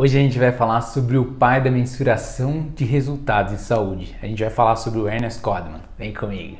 Hoje a gente vai falar sobre o pai da mensuração de resultados em saúde. A gente vai falar sobre o Ernest Codman. Vem comigo.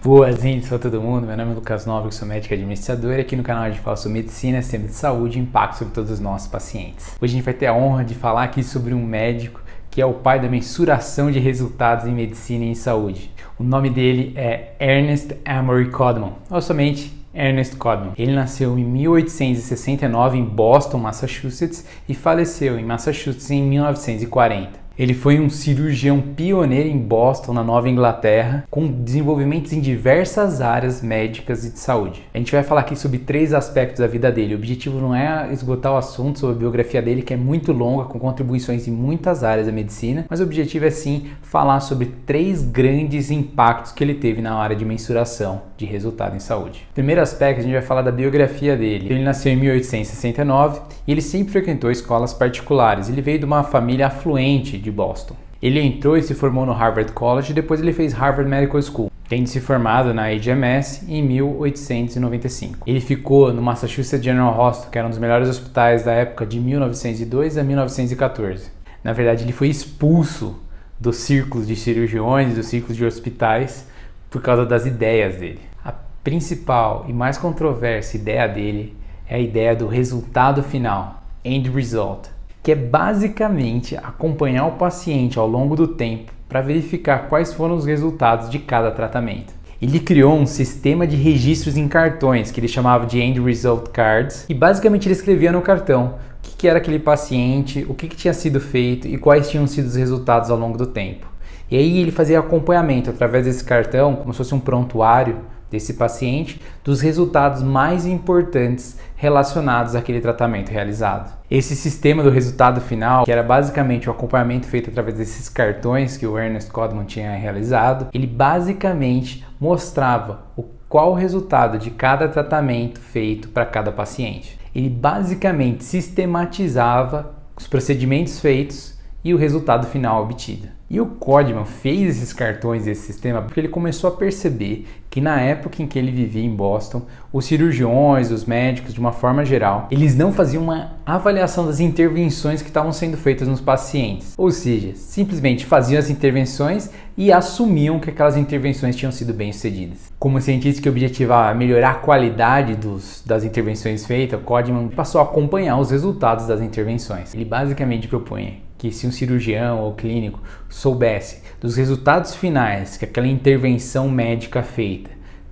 Boas gente, para todo mundo. Meu nome é Lucas Nobre, sou médico administrador. Aqui no canal a gente fala sobre medicina, sistema de saúde e impacto sobre todos os nossos pacientes. Hoje a gente vai ter a honra de falar aqui sobre um médico que é o pai da mensuração de resultados em medicina e em saúde. O nome dele é Ernest Amory Codman, ou somente Ernest Codman. Ele nasceu em 1869 em Boston, Massachusetts, e faleceu em Massachusetts em 1940. Ele foi um cirurgião pioneiro em Boston, na Nova Inglaterra, com desenvolvimentos em diversas áreas médicas e de saúde. A gente vai falar aqui sobre três aspectos da vida dele. O objetivo não é esgotar o assunto sobre a biografia dele, que é muito longa, com contribuições em muitas áreas da medicina, mas o objetivo é sim falar sobre três grandes impactos que ele teve na área de mensuração de resultado em saúde. Primeiro aspecto, a gente vai falar da biografia dele. Ele nasceu em 1869 e ele sempre frequentou escolas particulares. Ele veio de uma família afluente de Boston. Ele entrou e se formou no Harvard College e depois ele fez Harvard Medical School, tendo se formado na HMS em 1895. Ele ficou no Massachusetts General Hospital, que era um dos melhores hospitais da época de 1902 a 1914. Na verdade, ele foi expulso dos círculos de cirurgiões, dos círculos de hospitais, por causa das ideias dele. A principal e mais controversa ideia dele é a ideia do resultado final, end result que é basicamente acompanhar o paciente ao longo do tempo para verificar quais foram os resultados de cada tratamento. Ele criou um sistema de registros em cartões que ele chamava de End Result Cards e basicamente ele escrevia no cartão o que, era aquele paciente, o que tinha sido feito e quais tinham sido os resultados ao longo do tempo. E aí ele fazia acompanhamento através desse cartão, como se fosse um prontuário desse paciente dos resultados mais importantes relacionados àquele tratamento realizado. Esse sistema do resultado final, que era basicamente o acompanhamento feito através desses cartões que o Ernest Codman tinha realizado, ele basicamente mostrava o qual o resultado de cada tratamento feito para cada paciente. Ele basicamente sistematizava os procedimentos feitos e o resultado final obtido. E o Codman fez esses cartões, esse sistema, porque ele começou a perceber que na época em que ele vivia em Boston, os cirurgiões, os médicos, de uma forma geral, eles não faziam uma avaliação das intervenções que estavam sendo feitas nos pacientes. Ou seja, simplesmente faziam as intervenções e assumiam que aquelas intervenções tinham sido bem sucedidas. Como cientista que objetivava melhorar a qualidade dos, das intervenções feitas, o Codman passou a acompanhar os resultados das intervenções. Ele basicamente propunha que se um cirurgião ou clínico soubesse dos resultados finais que aquela intervenção médica feita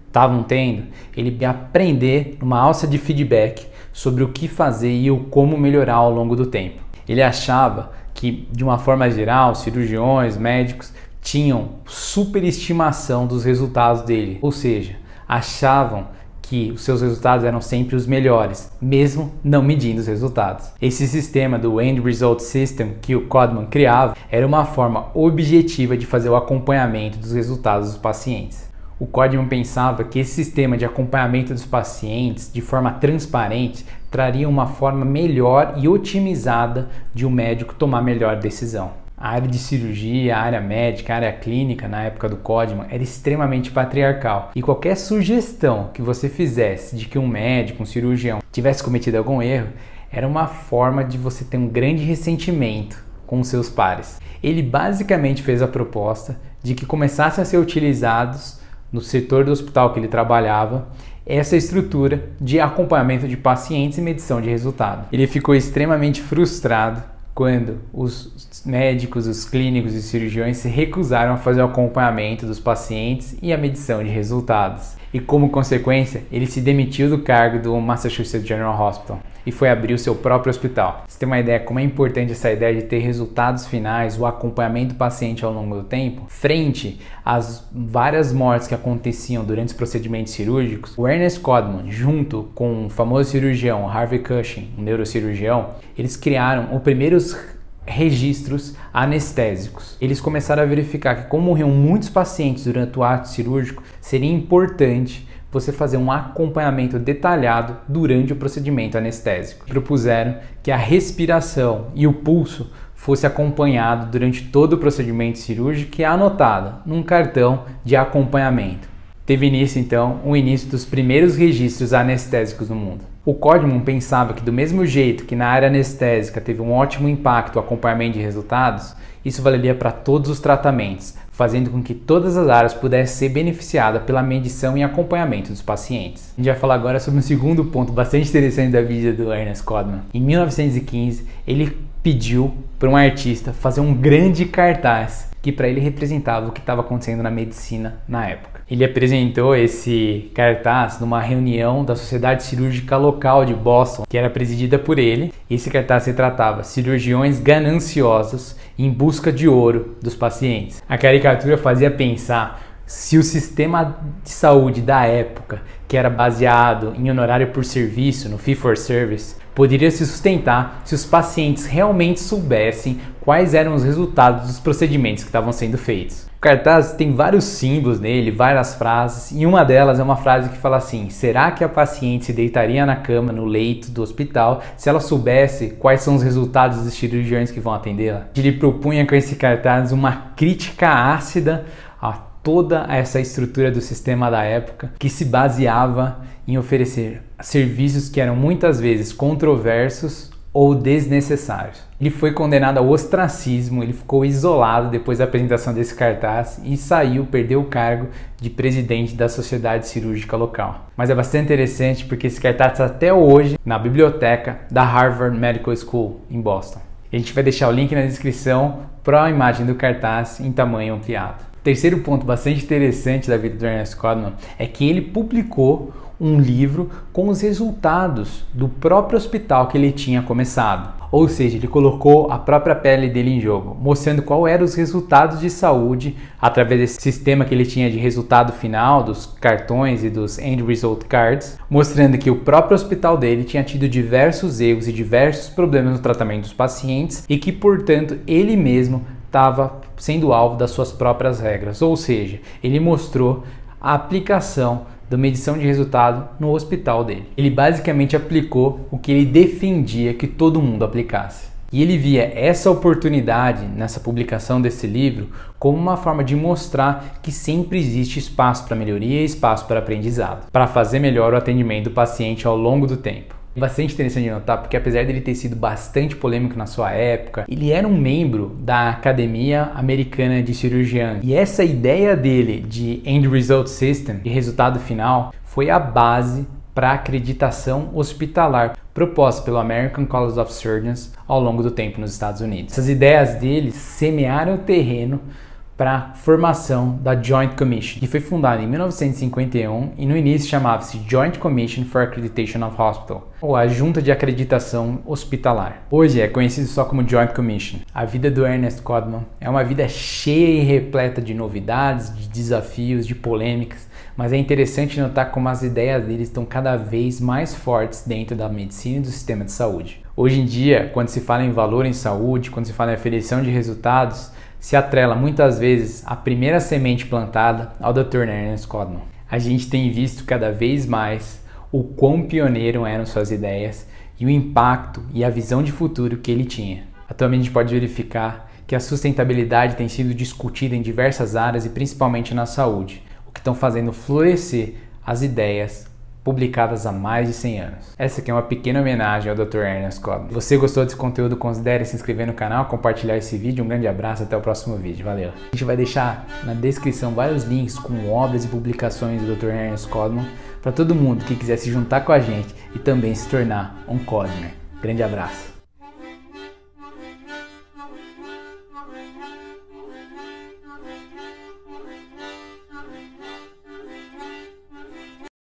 estavam tendo, ele ia aprender uma alça de feedback sobre o que fazer e o como melhorar ao longo do tempo. Ele achava que, de uma forma geral, cirurgiões, médicos tinham superestimação dos resultados dele, ou seja, achavam que os seus resultados eram sempre os melhores, mesmo não medindo os resultados. Esse sistema do End Result System que o Codman criava era uma forma objetiva de fazer o acompanhamento dos resultados dos pacientes. O Codman pensava que esse sistema de acompanhamento dos pacientes de forma transparente traria uma forma melhor e otimizada de um médico tomar melhor decisão. A área de cirurgia, a área médica, a área clínica na época do Codman era extremamente patriarcal e qualquer sugestão que você fizesse de que um médico, um cirurgião tivesse cometido algum erro era uma forma de você ter um grande ressentimento com os seus pares. Ele basicamente fez a proposta de que começassem a ser utilizados no setor do hospital que ele trabalhava essa estrutura de acompanhamento de pacientes e medição de resultado. Ele ficou extremamente frustrado quando os médicos, os clínicos e cirurgiões se recusaram a fazer o acompanhamento dos pacientes e a medição de resultados. E como consequência, ele se demitiu do cargo do Massachusetts General Hospital e foi abrir o seu próprio hospital. Você tem uma ideia como é importante essa ideia de ter resultados finais, o acompanhamento do paciente ao longo do tempo, frente às várias mortes que aconteciam durante os procedimentos cirúrgicos, o Ernest Codman, junto com o famoso cirurgião Harvey Cushing, um neurocirurgião, eles criaram os primeiros registros anestésicos. Eles começaram a verificar que como morriam muitos pacientes durante o ato cirúrgico, seria importante você fazer um acompanhamento detalhado durante o procedimento anestésico. Propuseram que a respiração e o pulso fosse acompanhado durante todo o procedimento cirúrgico e anotado num cartão de acompanhamento. Teve início então o início dos primeiros registros anestésicos no mundo. O Codman pensava que do mesmo jeito que na área anestésica teve um ótimo impacto o acompanhamento de resultados, isso valeria para todos os tratamentos, fazendo com que todas as áreas pudessem ser beneficiadas pela medição e acompanhamento dos pacientes. A gente vai falar agora sobre um segundo ponto bastante interessante da vida do Ernest Codman. Em 1915, ele pediu para um artista fazer um grande cartaz que para ele representava o que estava acontecendo na medicina na época. Ele apresentou esse cartaz numa reunião da Sociedade Cirúrgica Local de Boston, que era presidida por ele. Esse cartaz se tratava cirurgiões gananciosos em busca de ouro dos pacientes. A caricatura fazia pensar se o sistema de saúde da época, que era baseado em honorário por serviço, no fee for service, poderia se sustentar se os pacientes realmente soubessem quais eram os resultados dos procedimentos que estavam sendo feitos. O cartaz tem vários símbolos nele, várias frases, e uma delas é uma frase que fala assim: Será que a paciente se deitaria na cama, no leito do hospital, se ela soubesse quais são os resultados dos cirurgiões que vão atendê-la? Ele propunha com esse cartaz uma crítica ácida toda essa estrutura do sistema da época que se baseava em oferecer serviços que eram muitas vezes controversos ou desnecessários. Ele foi condenado ao ostracismo, ele ficou isolado depois da apresentação desse cartaz e saiu, perdeu o cargo de presidente da sociedade cirúrgica local. Mas é bastante interessante porque esse cartaz está até hoje na biblioteca da Harvard Medical School em Boston. A gente vai deixar o link na descrição para a imagem do cartaz em tamanho ampliado. Terceiro ponto bastante interessante da vida do Ernest Codman é que ele publicou um livro com os resultados do próprio hospital que ele tinha começado. Ou seja, ele colocou a própria pele dele em jogo, mostrando qual eram os resultados de saúde através desse sistema que ele tinha de resultado final, dos cartões e dos end result cards, mostrando que o próprio hospital dele tinha tido diversos erros e diversos problemas no tratamento dos pacientes e que, portanto, ele mesmo estava sendo alvo das suas próprias regras. Ou seja, ele mostrou a aplicação da medição de resultado no hospital dele. Ele basicamente aplicou o que ele defendia que todo mundo aplicasse. E ele via essa oportunidade nessa publicação desse livro como uma forma de mostrar que sempre existe espaço para melhoria e espaço para aprendizado, para fazer melhor o atendimento do paciente ao longo do tempo. Bastante interessante de notar, porque apesar dele ter sido bastante polêmico na sua época, ele era um membro da Academia Americana de Cirurgião. E essa ideia dele de End Result System, de resultado final, foi a base para a acreditação hospitalar proposta pelo American College of Surgeons ao longo do tempo nos Estados Unidos. Essas ideias dele semearam o terreno para a formação da Joint Commission, que foi fundada em 1951 e no início chamava-se Joint Commission for Accreditation of Hospital, ou a Junta de Acreditação Hospitalar. Hoje é conhecido só como Joint Commission. A vida do Ernest Codman é uma vida cheia e repleta de novidades, de desafios, de polêmicas, mas é interessante notar como as ideias dele estão cada vez mais fortes dentro da medicina e do sistema de saúde. Hoje em dia, quando se fala em valor em saúde, quando se fala em aferição de resultados, se atrela muitas vezes a primeira semente plantada ao Dr. Ernest Codman. A gente tem visto cada vez mais o quão pioneiro eram suas ideias e o impacto e a visão de futuro que ele tinha. Atualmente a gente pode verificar que a sustentabilidade tem sido discutida em diversas áreas e principalmente na saúde, o que estão fazendo florescer as ideias publicadas há mais de 100 anos. Essa aqui é uma pequena homenagem ao Dr. Ernest Cobb. Se você gostou desse conteúdo, considere se inscrever no canal, compartilhar esse vídeo. Um grande abraço, até o próximo vídeo. Valeu! A gente vai deixar na descrição vários links com obras e publicações do Dr. Ernest Codman para todo mundo que quiser se juntar com a gente e também se tornar um Codmer. Grande abraço!